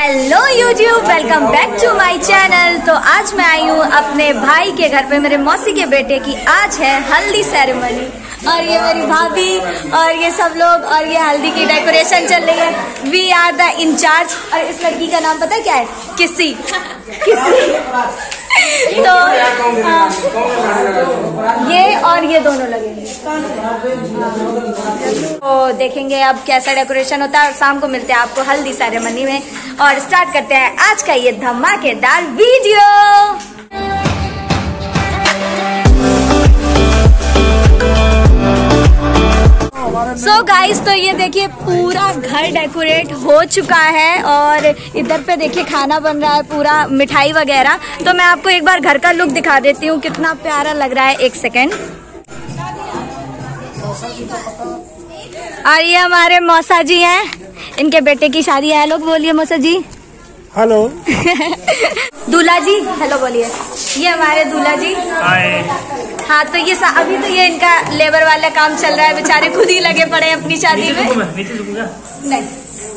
Hello YouTube welcome back to my channel तो आज मैं आई हूँ अपने भाई के घर पे, मेरे मौसी के बेटे की। आज है हल्दी सेरेमनी और ये मेरी भाभी, और ये सब लोग, और ये हल्दी की डेकोरेशन चल रही है। वी आर द इंचार्ज और इस लड़की का नाम पता क्या है? किसी किसी तो हाँ, ये और ये दोनों लगेंगे तो देखेंगे अब कैसा डेकोरेशन होता है और शाम को मिलते हैं आपको हल्दी सेरेमनी में। और स्टार्ट करते हैं आज का ये धमाकेदार वीडियो सो so गाइस तो ये देखिए पूरा घर डेकोरेट हो चुका है और इधर पे देखिए खाना बन रहा है पूरा मिठाई वगैरह। तो मैं आपको एक बार घर का लुक दिखा देती हूँ कितना प्यारा लग रहा है एक सेकेंड और ये हमारे मौसा जी हैं। इनके बेटे की शादी है। लोग बोलिए मौसा जी। हेलो दूल्हा जी हेलो बोलिए। ये हमारे दूल्हा जी। हाँ तो ये अभी तो ये इनका लेबर वाला काम चल रहा है बेचारे खुद ही लगे पड़े अपनी शादी में। नहीं।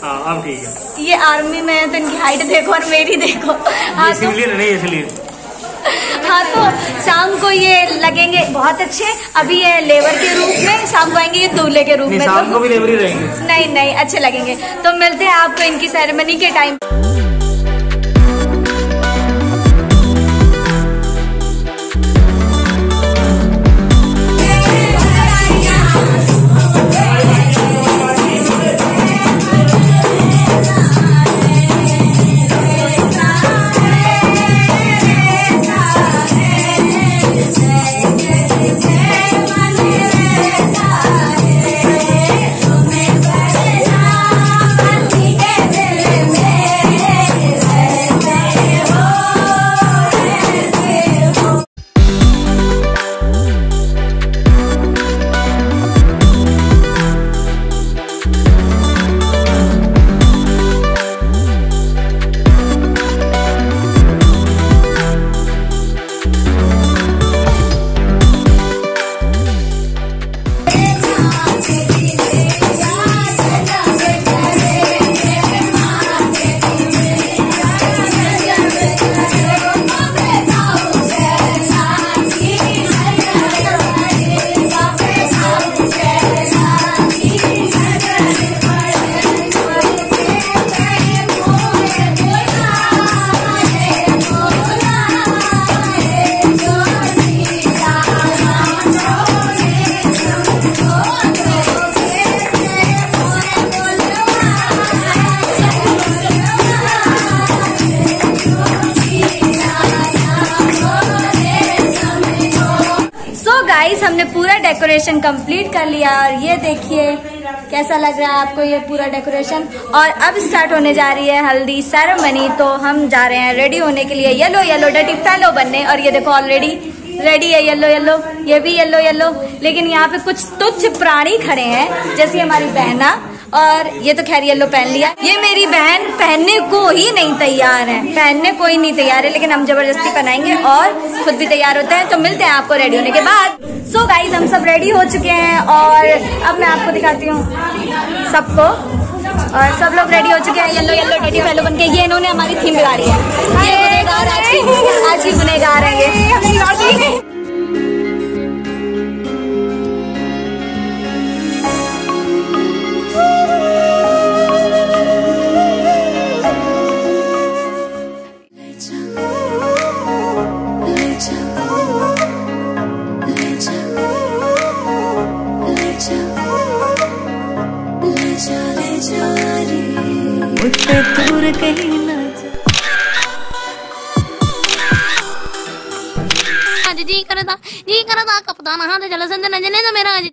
हाँ ठीक है। ये आर्मी में है तो इनकी हाइट देखो और मेरी देखो। हाँ तो नहीं इसलिए हाँ तो शाम को ये लगेंगे बहुत अच्छे। अभी ये लेबर के रूप में शाम को आएँगे ये दूल्हे के रूप में शाम को तो भी लेबरी रहेंगे। नहीं नहीं अच्छे लगेंगे। तो मिलते हैं आपको इनकी सेरेमनी के टाइम गाइस, हमने पूरा डेकोरेशन कंप्लीट कर लिया और ये देखिए, कैसा लग रहा है आपको ये पूरा डेकोरेशन? और अब स्टार्ट होने जा रही है हल्दी सेरेमनी तो हम जा रहे हैं रेडी होने के लिए येलो येलो डटी फेलो बनने। और ये देखो ऑलरेडी रेडी है येलो येलो ये भी येलो येलो लेकिन यहाँ पे कुछ तुच्छ प्राणी खड़े हैं, जैसे हमारी बहना। और ये तो खैर येलो पहन लिया। ये मेरी बहन पहनने को ही नहीं तैयार है। पहनने को ही नहीं तैयार है, लेकिन हम ज़बरदस्ती पहनाएँगे और खुद भी तैयार होते हैं। तो मिलते हैं आपको रेडी होने के बाद। सो so गाइज़ हम सब रेडी हो चुके हैं और अब मैं आपको दिखाती हूँ सबको। और सब लोग रेडी हो चुके हैं। येलो येलो डटी फैलो बन के ये इन्होंने हमारी थीम बिगाड़ी है। ये से दूर कहीं ना आज हाँ जी करता जी करता कपता ना हाथ जल संद नजने तो मेरा आज।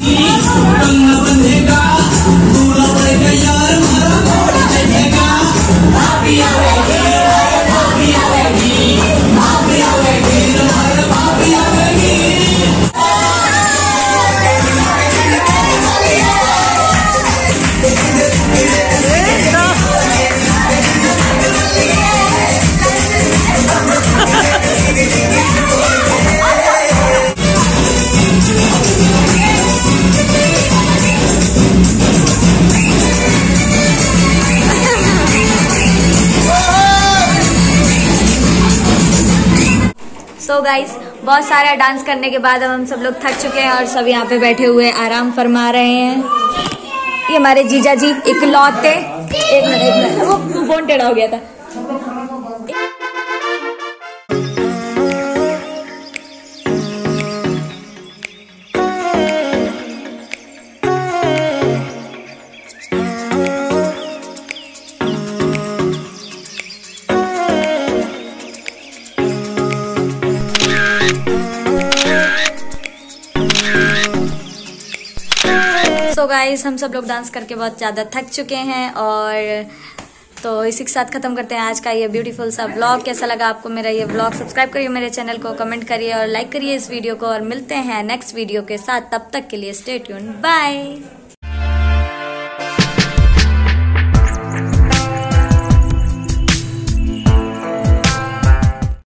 गाइस बहुत सारा डांस करने के बाद। अब हम सब लोग थक चुके हैं और सब यहाँ पे बैठे हुए आराम फरमा रहे हैं। ये हमारे जीजा जी, इकलौते। एक मिनट हो गया था। गाइस हम सब लोग डांस करके बहुत ज़्यादा थक चुके हैं और तो इसी के साथ ख़त्म करते हैं आज का ये ब्यूटीफुल सा ब्लॉग कैसा लगा आपको मेरा ये ब्लॉग सब्सक्राइब करिए मेरे चैनल को कमेंट करिए और लाइक करिए इस वीडियो को और मिलते हैं नेक्स्ट वीडियो के साथ। तब तक के लिए स्टे ट्यून बाय